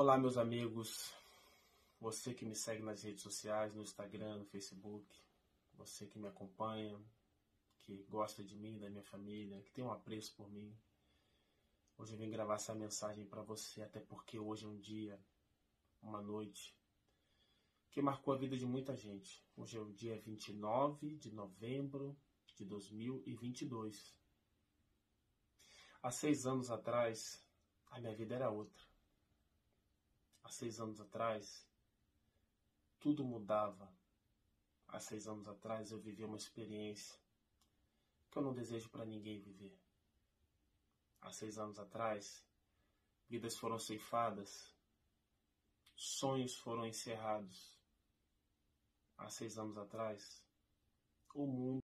Olá, meus amigos. Você que me segue nas redes sociais, no Instagram, no Facebook. Você que me acompanha, que gosta de mim, da minha família, que tem um apreço por mim. Hoje eu vim gravar essa mensagem para você, até porque hoje é um dia, uma noite, que marcou a vida de muita gente. Hoje é o dia 29 de novembro de 2022. Há seis anos atrás, a minha vida era outra. Há seis anos atrás, tudo mudava. Há seis anos atrás, eu vivi uma experiência que eu não desejo para ninguém viver. Há seis anos atrás, vidas foram ceifadas, sonhos foram encerrados. Há seis anos atrás, o mundo